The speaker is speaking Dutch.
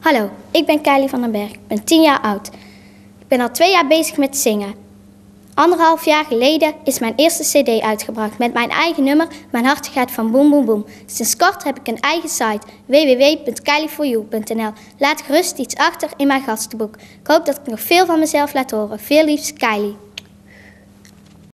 Hallo, ik ben Kylie van den Berg. Ik ben 10 jaar oud. Ik ben al twee jaar bezig met zingen. Anderhalf jaar geleden is mijn eerste CD uitgebracht met mijn eigen nummer Mijn hart gaat van boem boem boem. Sinds kort heb ik een eigen site www.kylieforyou.nl. Laat gerust iets achter in mijn gastenboek. Ik hoop dat ik nog veel van mezelf laat horen. Veel liefst, Kylie.